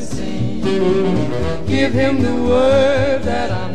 sing. Give him the word that I'm